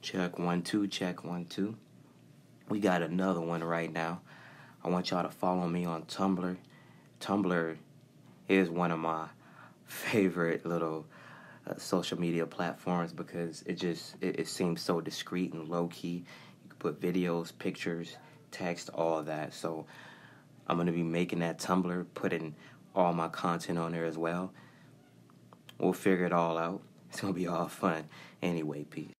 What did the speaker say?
Check one, two, check one, two. We got another one right now. I want y'all to follow me on Tumblr. Tumblr is one of my favorite little uh, social media platforms because it just it, it seems so discreet and low key. You can put videos, pictures, text, all that. So I'm gonna be making that Tumblr, putting all my content on there as well. We'll figure it all out. It's gonna be all fun. Anyway, peace.